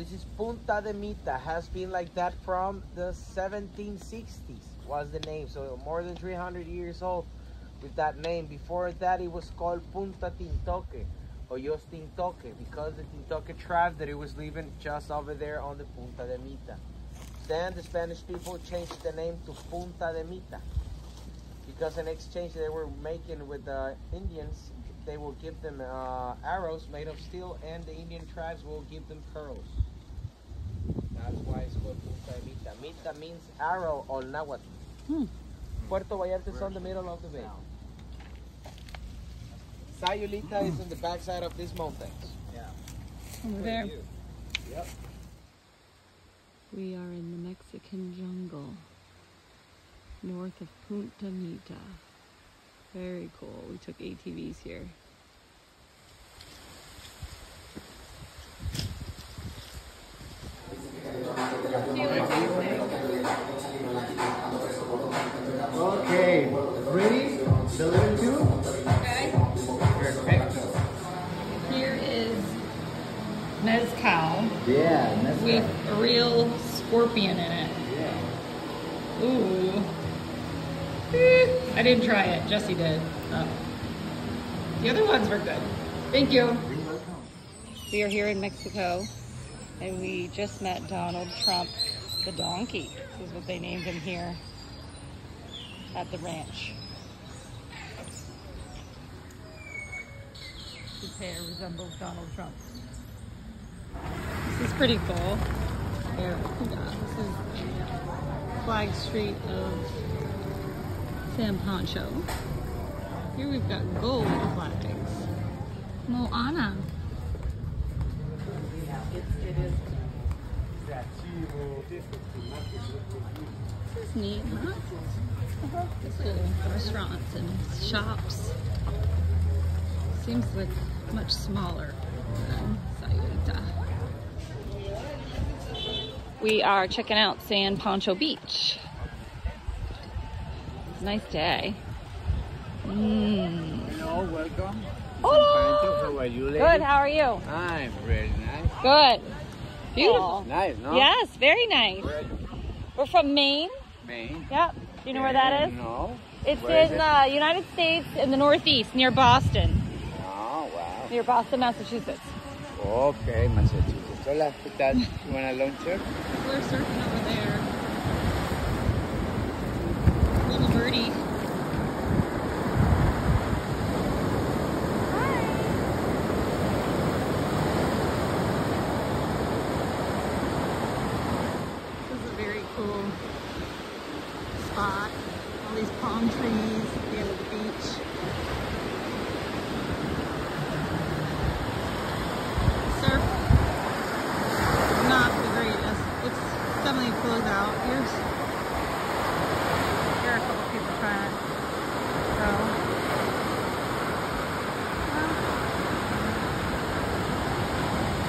This is Punta de Mita. Has been like that from the 1760s. Was the name so more than 300 years old with that name. Before that, it was called Punta Tintoque or Yos Tintoque because the Tintoque tribe that it was living just over there on the Punta de Mita. Then the Spanish people changed the name to Punta de Mita because in exchange they were making with the Indians, they will give them uh, arrows made of steel, and the Indian tribes will give them pearls. That's why it's called Punta Mita. Mita means arrow on Nahuatl. Hmm. Puerto Vallarta is on the middle of the bay. Sayulita is on the backside of these mountains. Yeah. Over there. Yep. We are in the Mexican jungle, north of Punta Mita. Very cool. We took ATVs here. Mezcal Yeah, that's with a real scorpion in it. Yeah. Ooh. Eh, I didn't try it. Jesse did. Oh. The other ones were good. Thank you. We are here in Mexico, and we just met Donald Trump, the donkey. Is what they named him here at the ranch. His hair resembles Donald Trump. Is pretty cool. Here, yeah, this is Flag Street of San Pancho. Here we've got gold flags. Moana. This is neat, huh? Cool. Restaurants and shops. Seems like much smaller than Sayulita. We are checking out San Pancho Beach. Nice day. Mm. Hello, welcome. Hello. How are you, lady? Good, how are you? I'm very nice. Good. Beautiful. Nice, no? Yes, very nice. We're from Maine. Maine. Yep. Do you know where that is? No. It's Where in it? the United States in the Northeast near Boston, Oh, wow. near Boston, Massachusetts. Okay, Massachusetts. Hola, ¿qué tal? You want a luncher? We're surfing over there. Little birdie. This is a very cool spot. All these palm trees at the end of the beach. Surf not the greatest. It's closed out. Here's here are a couple people trying to go.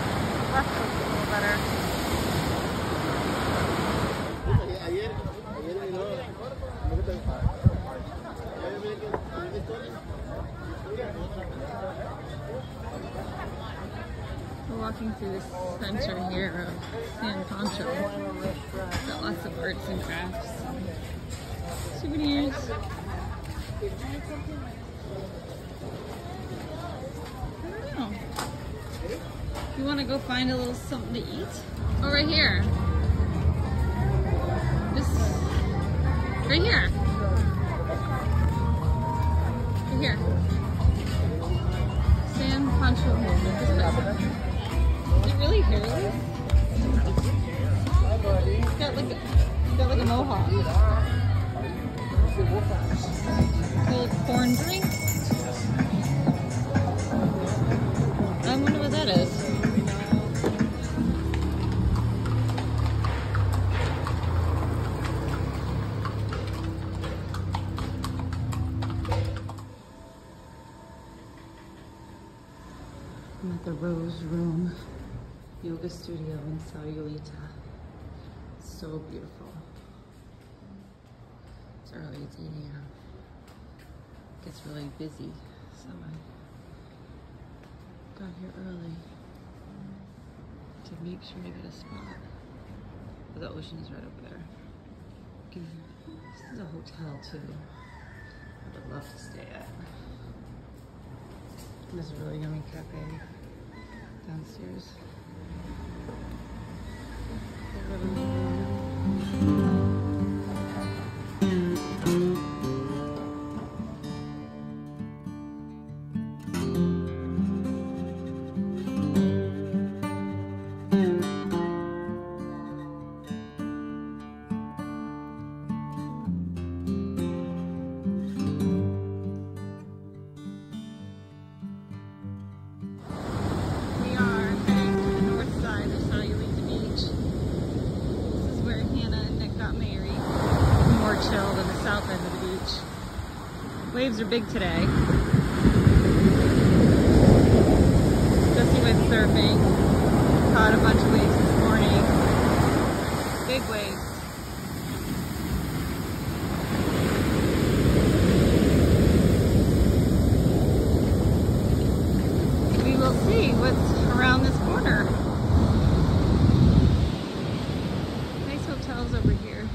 Well, left looks a little better. We're walking through this center here of San Pancho. Got lots of arts and crafts, souvenirs. You want to go find a little something to eat? Oh, right here. This, right here. Rose Room Yoga Studio in Sayulita. So beautiful. It's early, it's 8 a.m. Gets really busy, so I got here early to make sure to get a spot. The ocean is right over there. This is a hotel too. I would love to stay at. This is a really yummy cafe downstairs. And married. More chill than the south end of the beach. Waves are big today. Jesse went surfing. Caught a bunch of waves this morning. Big waves. We will see what's around this corner. Nice hotels over here.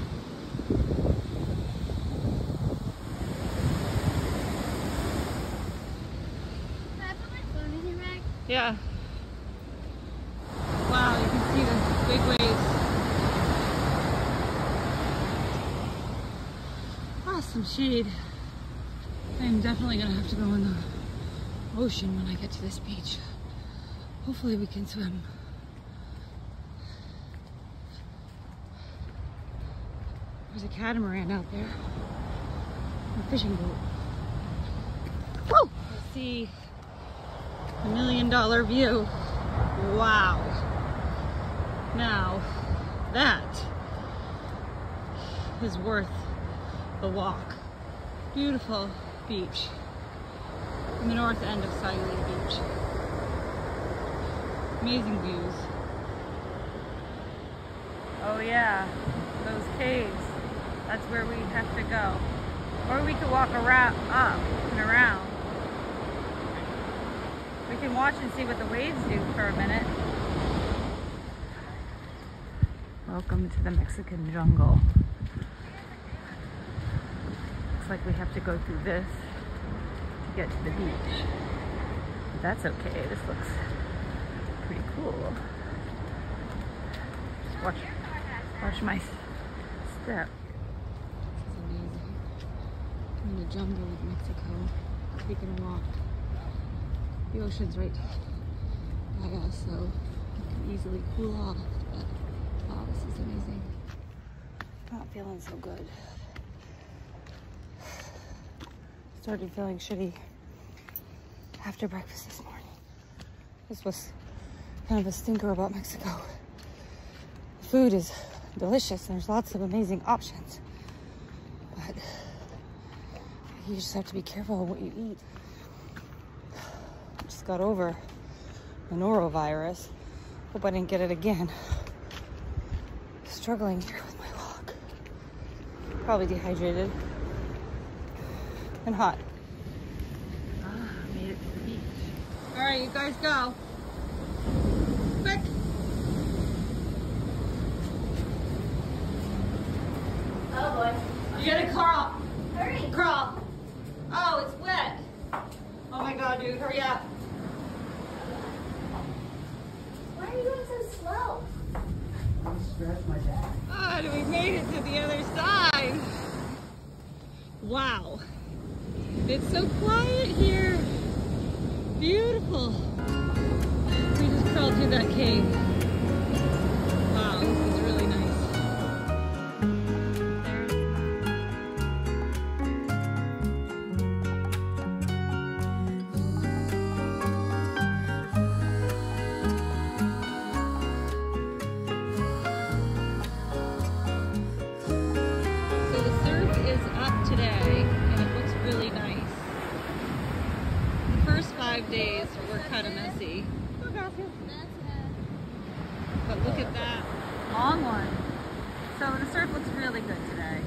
Can I put my phone in your bag? Yeah. Wow, you can see the big waves. Awesome shade. I'm definitely gonna have to go in the ocean when I get to this beach. Hopefully we can swim. There's a catamaran out there. A fishing boat. Woo! See a million dollar view. Wow. Now, that is worth the walk. Beautiful beach in the north end of Sayulita Beach. Amazing views. Oh yeah, those caves. That's where we have to go. Or we could walk around, up and around. We can watch and see what the waves do for a minute. Welcome to the Mexican jungle. Looks like we have to go through this to get to the beach. But that's okay. This looks pretty cool. Just watch, watch my step. This is amazing. in the jungle of Mexico, taking a walk. The ocean's right by us, so you can easily cool off. But wow, this is amazing. Not feeling so good. Started feeling shitty after breakfast this morning. This was kind of a stinker about Mexico. The food is delicious and there's lots of amazing options. But you just have to be careful of what you eat. Just got over the norovirus. Hope I didn't get it again. Struggling here with my walk. Probably dehydrated and hot. Ah, made it to the beach. All right, you guys go. Quick. Oh boy. You gotta crawl. Hurry. Crawl. Oh, it's wet. Oh my god, dude, hurry up. Why are you going so slow? I'm scratched my back. God, we made it to the other side. Wow. It's so quiet here. Beautiful. We just crawled through that cave. Wow, this is really nice. So the surf is up today and it looks really nice. The first five days were kind of messy. But look at that long one. So the surf looks really good today.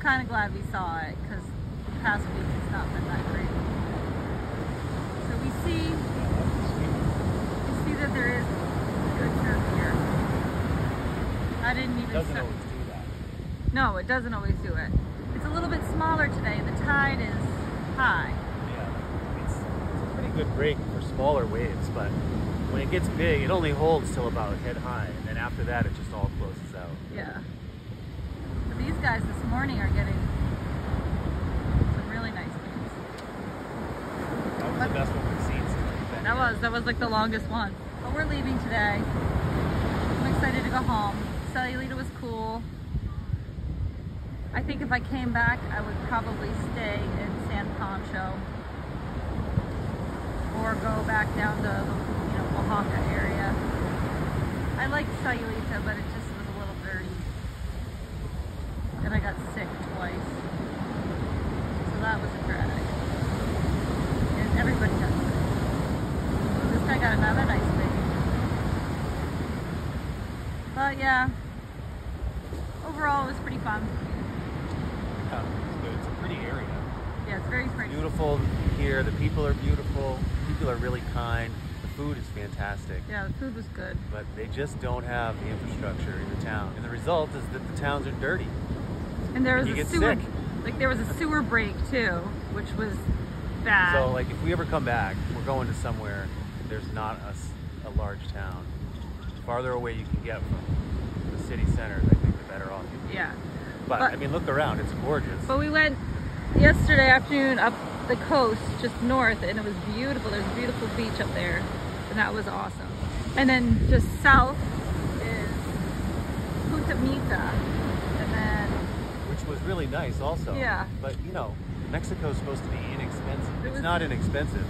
Kind of glad we saw it because the past week it's not been that great. So we see, we see that there is didn't It even doesn't start. always do that. No, it doesn't always do it. It's a little bit smaller today. The tide is high. Yeah, it's, it's a pretty good break for smaller waves, but when it gets big, it only holds till about head high, and then after that, it just all closes out. Yeah. But these guys this morning are getting some really nice waves. That was But- the best one we've seen since we've That was that was like the longest one. But we're leaving today. I'm excited to go home. Sayulita was cool. I think if I came back, I would probably stay in San Pancho or go back down to the you know Oaxaca area. I liked Sayulita, but it just was a little dirty, and I got sick twice, so that was a drag. And everybody got sick. This guy got another nice baby. But yeah, overall it was pretty fun. Yeah, it's good. It's a pretty area. Yeah, it's very pretty. Beautiful here. The people are beautiful. People are really kind. The food is fantastic. Yeah, the food was good. But they just don't have the infrastructure in the town. And the result is that the towns are dirty. And there was You a sewer, sick. like there was a sewer break too, which was bad. So, like, if we ever come back, we're going to somewhere there's not a large town. The farther away you can get from the city centers, I think the better off you yeah. But, But- I mean, look around. It's gorgeous. But we went yesterday afternoon up the coast, just north, and it was beautiful. There's a beautiful beach up there, and that was awesome. And then just south is Punta Mita, and then which was really nice also. Yeah. But, you know, Mexico's supposed to be inexpensive. It it's was- not inexpensive.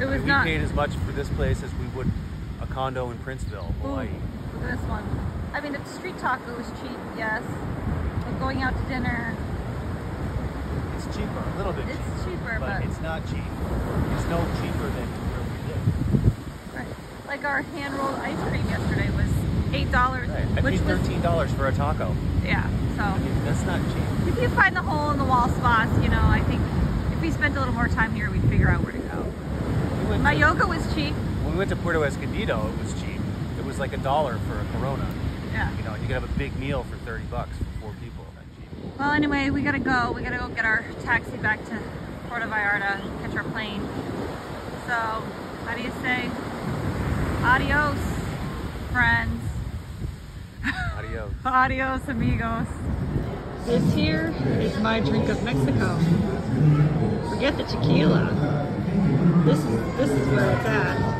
it I was mean, not. We paid as much for this place as we would a condo in Princeville, Ooh, Hawaii. look at this one. I mean, the street taco is cheap, yes, but going out to dinner, It's cheaper, a little bit cheaper. it's cheaper, but, but it's not cheap. It's no cheaper than where we live. right. like our hand rolled ice cream yesterday was eight dollars, Right. I which paid thirteen dollars for a taco. yeah. So. I mean, that's not cheap. If you find the hole in the wall spots, you know, I think if we spent a little more time here, we'd figure out where to go. We My to- yoga was cheap. When we went to Puerto Escondido, it was cheap. It was like a dollar for a Corona. Yeah. You know, you could have a big meal for thirty bucks for four people. Well, anyway, we gotta go. We gotta go get our taxi back to Puerto Vallarta, catch our plane. So, how do you say? Adios, friends. Adios. Adios, amigos. This here is my drink of Mexico. Forget the tequila. This is this is where it's at.